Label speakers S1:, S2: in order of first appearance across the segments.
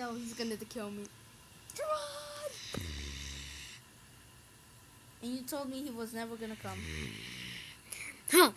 S1: No, he's gonna kill me. Gerard! And you told me he was never gonna come.
S2: Huh.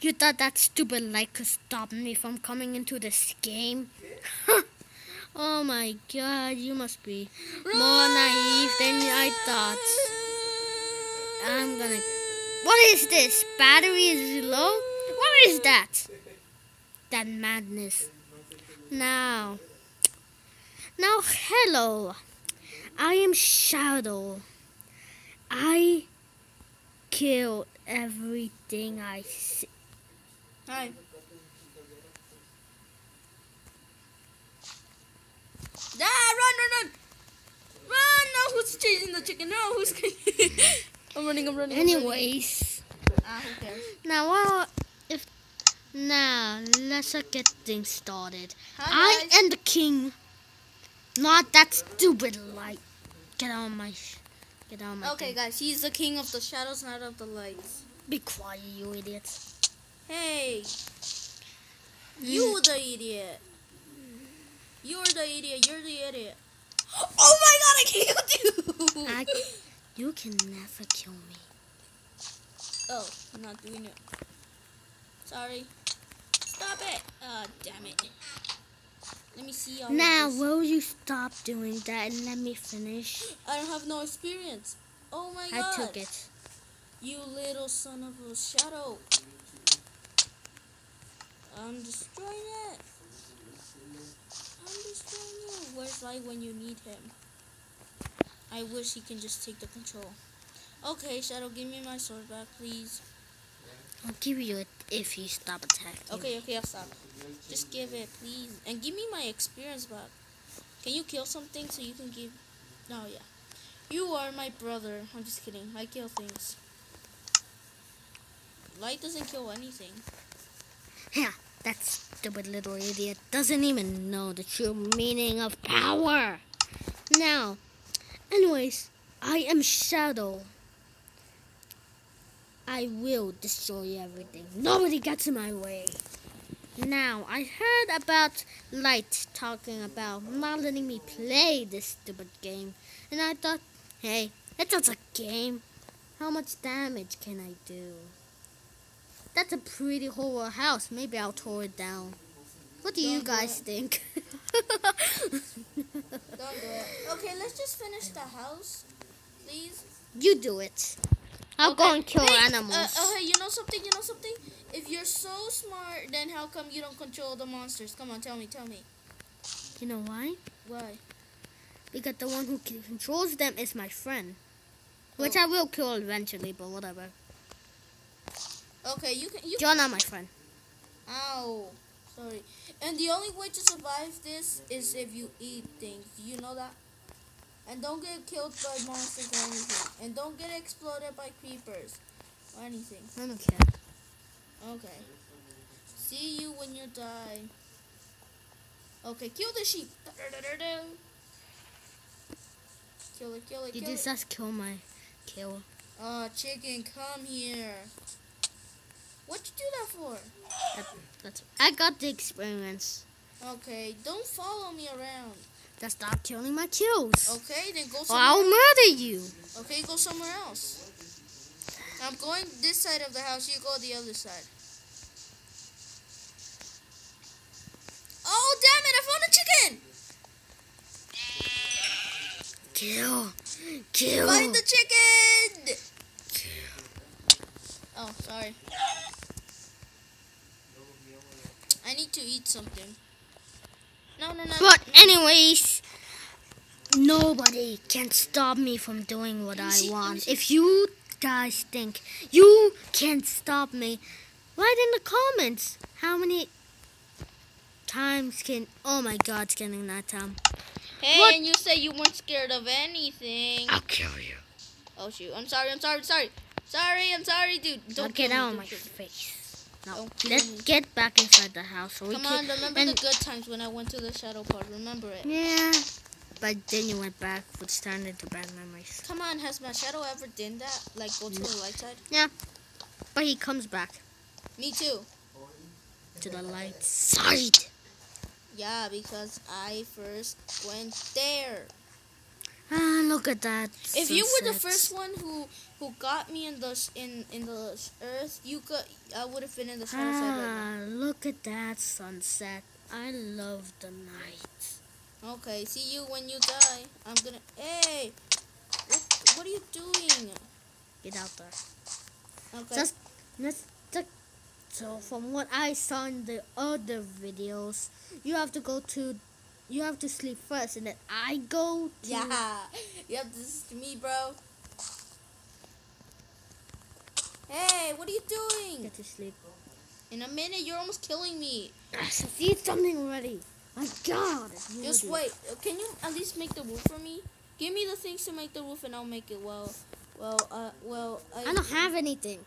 S2: You thought that stupid light could stop me from coming into this game? oh my god, you must be more naive than I thought. I'm gonna. What is this? Battery is low? What is that? That madness. Now. Now, hello. I am Shadow. I kill everything I see.
S1: Hi. Ah, run, run, run! Run! No, who's chasing the chicken? No, who's... I'm running, I'm running. I'm running.
S2: Anyways,
S1: Ah, who cares?
S2: now well, if now let's get things started.
S1: Hi,
S2: I
S1: guys.
S2: am the king, not that stupid light. Get out of my, sh- get out of my.
S1: Okay,
S2: thing.
S1: guys, he's the king of the shadows, not of the lights.
S2: Be quiet, you idiot.
S1: Hey! You the idiot! You're the idiot, you're the idiot. Oh my god, I killed you!
S2: I, you can never kill me.
S1: Oh, I'm not doing it. Sorry. Stop it! Ah, damn it. Let me see all
S2: Now, will you stop doing that and let me finish?
S1: I don't have no experience. Oh my
S2: I
S1: god.
S2: I took it.
S1: You little son of a shadow. I'm destroying it. I'm destroying it. Where's Light when you need him? I wish he can just take the control. Okay, Shadow, give me my sword back, please.
S2: I'll give you it if you stop attacking.
S1: Okay, okay, I'll stop. Just give it, please. And give me my experience back. Can you kill something so you can give... No, yeah. You are my brother. I'm just kidding. I kill things. Light doesn't kill anything.
S2: Yeah, that stupid little idiot doesn't even know the true meaning of power. Now, anyways, I am Shadow. I will destroy everything. Nobody gets in my way. Now, I heard about Light talking about not letting me play this stupid game. And I thought, hey, it's just a game. How much damage can I do? That's a pretty whole house. Maybe I'll tore it down. What do you
S1: Don't do
S2: guys
S1: it.
S2: think?
S1: Don't do it. Okay, let's just finish the house, please.
S2: you do it. I'll go
S1: Okay.
S2: and kill
S1: hey,
S2: animals.
S1: Uh, uh, hey, you know something? You know something? If you're so smart, then how come you don't control the monsters? Come on, tell me, tell me.
S2: you know why?
S1: Why?
S2: Because the one who controls them is my friend. Which
S1: Oh.
S2: I will kill eventually, but whatever.
S1: Okay, you can. You.
S2: You're not my friend.
S1: Ow. Sorry. And the only way to survive this is if you eat things. Do you know that? And don't get killed by monsters or anything. And don't get exploded by creepers or anything.
S2: I don't care.
S1: Okay. See you when you die. Okay, kill the sheep. Kill it, kill it,
S2: You
S1: kill
S2: just
S1: it.
S2: just kill my kill.
S1: Oh, chicken, come here. What'd you do that for?
S2: That, that's I got the experience.
S1: Okay, don't follow me around.
S2: Just stop killing my kills.
S1: Okay, then go
S2: Or. I'll murder you.
S1: Okay, go somewhere else. I'm going this side of the house. You go the other side. Oh damn it! I found a chicken.
S2: Kill. Kill.
S1: Find the chicken. Oh, sorry. I need to eat something. No, no, no.
S2: But anyways, nobody can stop me from doing what I
S1: see, let me
S2: want. If you guys think you can't stop me, write in the comments how many times can. Oh my God, it's getting that time.
S1: Hey,
S2: What?
S1: and you say you weren't scared of anything.
S2: I'll kill you.
S1: Oh shoot! I'm sorry. I'm sorry. Sorry. Sorry. I'm sorry, dude.
S2: Don't
S1: Don't
S2: get
S1: kill me,
S2: out of my
S1: kill
S2: face. No,
S1: Don't
S2: let's get back inside the house so we
S1: Come
S2: can.
S1: on, remember
S2: and-
S1: the good times when I went to the shadow park. Remember it.
S2: Yeah, but then you went back, which turned into bad memories.
S1: Come on, has my shadow ever done that? Like go to the light side? Yeah.
S2: But he comes back
S1: Me too.
S2: to the light side.
S1: Yeah, because I first went there.
S2: Ah, look at that.
S1: If you were the first one who who got me in the in in the earth, you could I would have been in the right
S2: Ah, look at that sunset. I love the night.
S1: Okay, see you when you die. I'm gonna. Hey, what what are you doing?
S2: Get out there.
S1: Okay.
S2: Just let's so from what I saw in the other videos, you have to go to you have to sleep first and then I go to
S1: yeah. Yep. This is to me, bro. Hey, what are you doing?
S2: get to sleep.
S1: In a minute, you're almost killing me.
S2: Yes, eat something already. My god.
S1: Just wait. Uh, Can you at least make the roof for me? Give me the things to make the roof, and I'll make it. Well, well, uh, well.
S2: I don't have anything.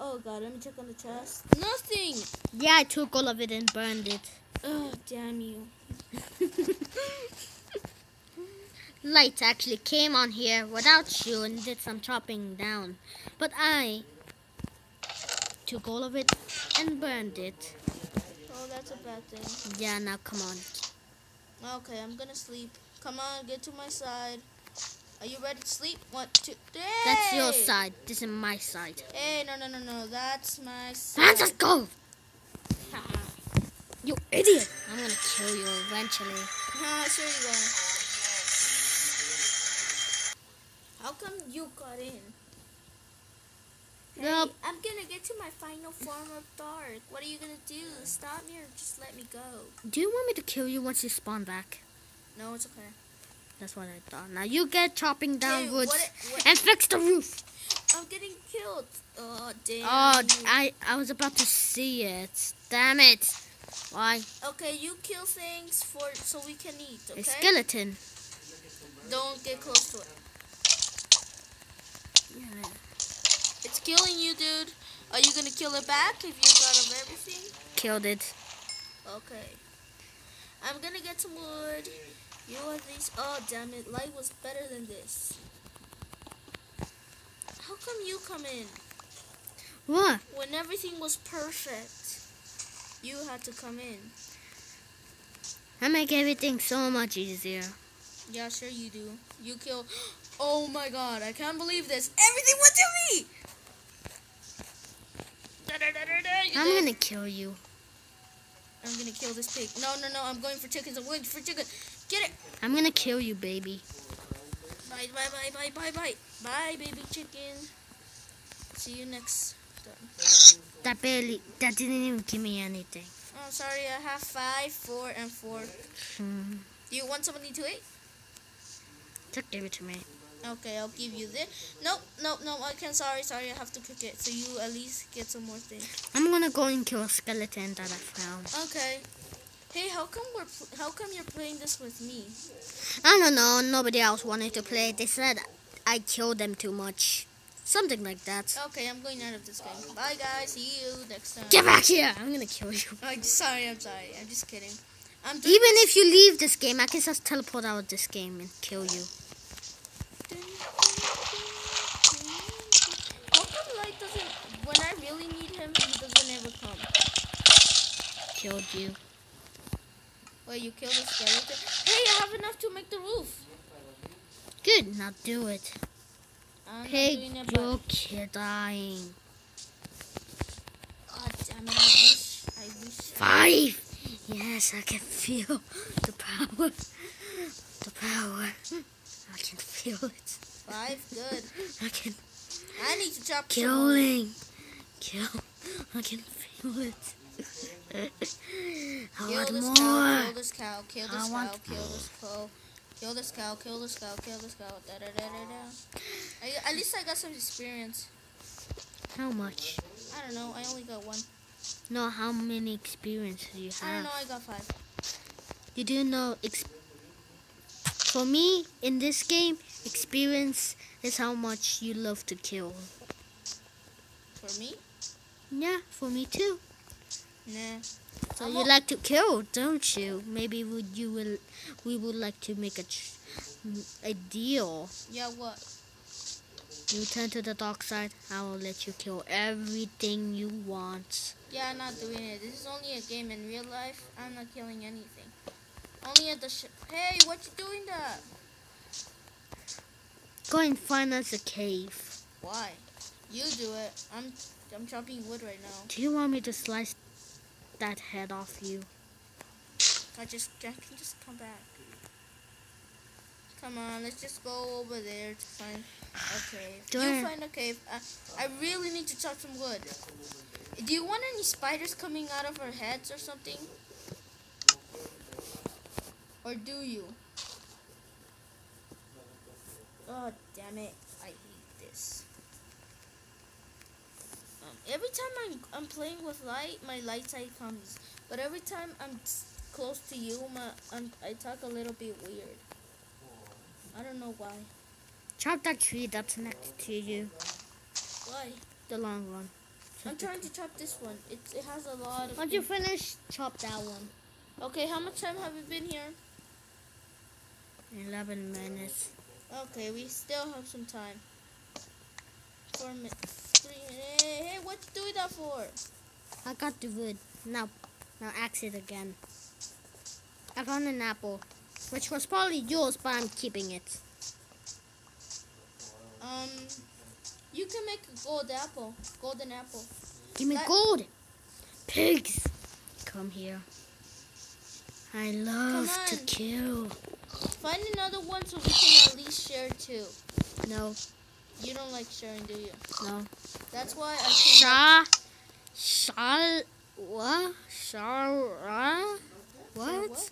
S1: Oh god, let me check on the chest. Nothing.
S2: Yeah, I took all of it and burned it.
S1: Oh damn you.
S2: Light actually came on here without you and did some chopping down. But I took all of it and burned it.
S1: Oh, that's a bad thing.
S2: Yeah, now come on.
S1: Okay, I'm gonna sleep. Come on, get to my side. Are you ready to sleep? One, two, three.
S2: That's your side. This is my side.
S1: Hey, no, no, no, no. That's my
S2: Man,
S1: side.
S2: just go! You idiot! I'm gonna kill you eventually.
S1: Ah, sure you going. How come you got in? Hey,
S2: Nope.
S1: I'm gonna get to my final form of dark. What are you gonna do? Stop me or just let me go?
S2: Do you want me to kill you once you spawn back?
S1: No, it's okay.
S2: That's what I thought. Now you get chopping down
S1: Hey,
S2: woods
S1: what- what-
S2: and fix the roof.
S1: I'm getting killed. Oh damn.
S2: Oh. I I was about to see it. Damn it! Why?
S1: Okay, you kill things for so we can eat.
S2: A skeleton.
S1: Don't get close to it.
S2: Yeah.
S1: It's killing you, dude. Are you gonna kill it back if you got of everything?
S2: Killed it.
S1: Okay. I'm gonna get some wood. You have these. Oh damn it! Light was better than this. How come you come in
S2: What?
S1: when everything was perfect? You had to come in.
S2: I make everything so much easier.
S1: Yeah, sure you do. You kill. Oh my god! I can't believe this. Everything went to me. Da-da-da-da-da, you
S2: I'm gonna kill you.
S1: I'm gonna kill this pig. No, no, no. I'm going for chickens. I'm going for chickens. Get it.
S2: I'm gonna kill you, baby.
S1: Bye, bye, bye, bye, bye, bye. Bye, baby chicken. See you next time.
S2: That barely. That didn't even give me anything.
S1: Oh, sorry. I have five, four, and four.
S2: Hmm.
S1: Do you want something to eat?
S2: Just give it to me.
S1: Okay, I'll give you this. Nope, nope, nope, I can't. Sorry, sorry. I have to cook it so you at least get some more things.
S2: I'm gonna go and kill a skeleton that I found.
S1: Okay. Hey, how come we're how come you're playing this with me?
S2: I don't know. Nobody else wanted to play. They said I killed them too much. Something like that.
S1: Okay, I'm going out of this game. Bye, guys. See you next time.
S2: Get back here! I'm gonna kill you.
S1: Just- sorry, I'm sorry. I'm just kidding. I'm
S2: Even if you leave this game, I can just teleport out of this game and kill you.
S1: How come Light doesn't? When I really need him, he doesn't ever come.
S2: Killed you.
S1: Wait, you killed the skeleton? Hey, I have enough to make the roof.
S2: Good, now do it.
S1: I'm
S2: Pig,
S1: it,
S2: you're dying.
S1: God damn it! I wish. I wish.
S2: Five! Yes, I can feel the power. The power. I can feel it.
S1: Five, good.
S2: I can
S1: I need to chop
S2: killing. Kill. I can feel it. I
S1: Kill
S2: want
S1: this
S2: more.
S1: cow. Kill this cow. Kill
S2: I
S1: this cow.
S2: want
S1: Kill this cow. Kill this cow. Kill this cow. Kill this cow. Da da da da da. I, at least I got some experience.
S2: How much?
S1: I don't know. I only got one.
S2: No, how many experience do you have?
S1: I don't know. I got five.
S2: You do know. Ex- for me, in this game, experience is how much you love to kill.
S1: For me?
S2: Yeah, for me too.
S1: Nah.
S2: So
S1: I'm
S2: you like to kill, don't you? Maybe would you will we would like to make a a deal.
S1: Yeah. What?
S2: You turn to the dark side, I will let you kill everything you want.
S1: Yeah, I'm not doing it. This is only a game. In real life, I'm not killing anything. Only at the ship. Hey, what you doing that?
S2: Go and find us a cave.
S1: Why? You do it. I'm I'm chopping wood right now.
S2: Do you want me to slice that head off you?
S1: I just I can just come back. Come on, let's just go over there to find a cave.
S2: Do
S1: you find a cave. I, I really need to chop some wood. Do you want any spiders coming out of our heads or something? Or do you? Oh, damn it. I hate this. Um, every time I'm, I'm playing with light, my light side comes. But every time I'm close to you, my, I'm, I talk a little bit weird. I don't know why.
S2: Chop that tree that's next to you.
S1: Why?
S2: The long one.
S1: I'm trying to chop this one. It, it has a lot of...
S2: Once you finish, chop that one.
S1: Okay, how much time have we been here?
S2: 11 minutes.
S1: Okay, we still have some time. Four minutes. Three. Hey, hey, what you doing that for?
S2: I got the wood. Now, now axe it again. I found an apple, which was probably yours, but I'm keeping it.
S1: Um, you can make a gold apple. Golden apple.
S2: Give me
S1: That-
S2: gold. Pigs, come here. I love to kill.
S1: Find another one so we can at least share two.
S2: No,
S1: You don't like sharing, do you?
S2: no.
S1: That's why I.
S2: Sha, sha, what? Shara, what?
S1: what?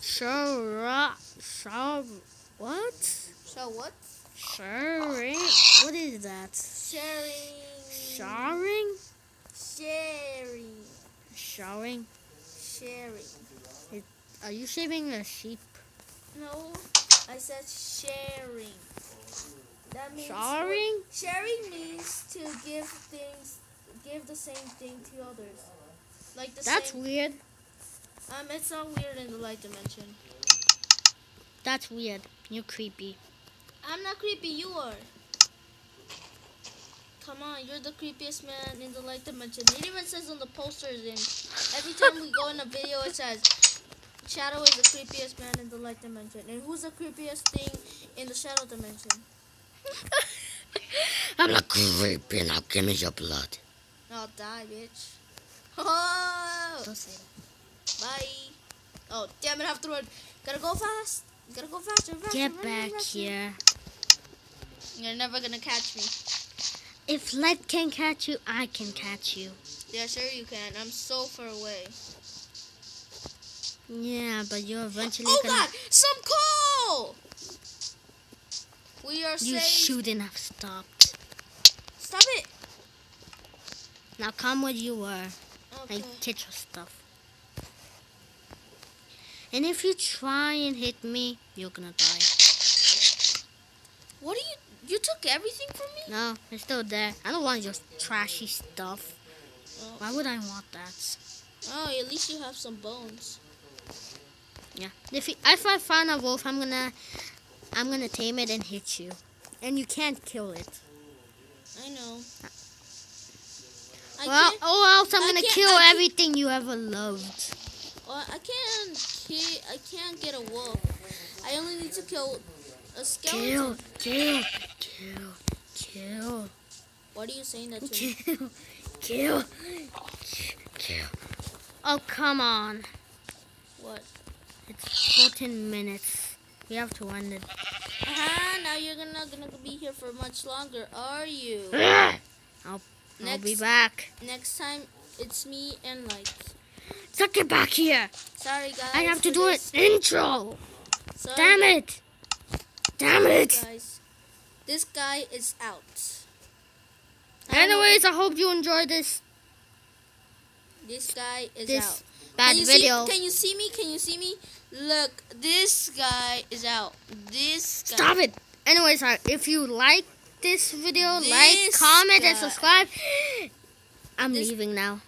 S2: Shara, shara, what?
S1: So what?
S2: Sharing. What is that?
S1: Sharing.
S2: Sharing?
S1: Sharing.
S2: Showering?
S1: Sharing.
S2: Are you shaving a sheep?
S1: No, I said sharing. That means
S2: Showering?
S1: Sharing means to give things, give the same thing to others. Like the same
S2: That's
S1: same.
S2: weird.
S1: Um, it's not weird in the light dimension.
S2: That's weird. You're creepy.
S1: I'm not creepy. You are. Come on, you're the creepiest man in the light dimension. It even says on the posters, and every time we go in a video, it says Shadow is the creepiest man in the light dimension. And who's the creepiest thing in the shadow dimension?
S3: I'm not creepy now. Give me your blood.
S1: I'll die, bitch. Oh,
S2: Don't say that.
S1: bye. Oh, damn it, I have to run. Gotta go fast. Gotta go faster, faster.
S2: Get
S1: run,
S2: back
S1: faster.
S2: here.
S1: You're never gonna catch me.
S2: If light can catch you, I can catch you.
S1: Yeah, sure you can. I'm so far away.
S2: Yeah, but you're eventually
S1: Oh
S2: gonna.
S1: god, some coal! We are
S2: You
S1: saved.
S2: shouldn't have stopped.
S1: Stop it.
S2: Now come where you were
S1: Okay.
S2: and get your stuff. And if you try and hit me, you're gonna die.
S1: What are you? You took everything from me?
S2: No, it's still there. I don't want your trashy stuff.
S1: Oh.
S2: Why would I want that?
S1: Oh, at least you have some bones.
S2: Yeah. If you, if I find a wolf, I'm gonna I'm gonna tame it and hit you, and you can't kill it.
S1: I know. I
S2: well, or else I'm
S1: I
S2: gonna kill
S1: I
S2: everything you ever loved.
S1: Well, I can't. I can't get a wolf. I only need to kill a skeleton.
S2: Kill, kill, kill, kill,
S1: What are you saying that to
S2: kill, kill, kill. Oh come on!
S1: What?
S2: It's 14 minutes. We have to end it.
S1: Ah, now you're gonna gonna be here for much longer, are you?
S2: I'll
S1: Next,
S2: be back.
S1: next time it's me and like.
S2: So get back here!
S1: Sorry guys.
S2: I have to do
S1: this.
S2: an intro.
S1: Sorry,
S2: Damn it! Damn it!
S1: guys. This guy is out. I don't know-
S2: Anyways, I hope you enjoyed this
S1: This guy is
S2: this
S1: out.
S2: bad
S1: can you
S2: video.
S1: See, can you see me? Can you see me? Look, this guy is out. This guy.
S2: Stop it. Anyways, uh, if you like this video, like,
S1: This
S2: comment, and subscribe. I'm
S1: This-
S2: leaving now.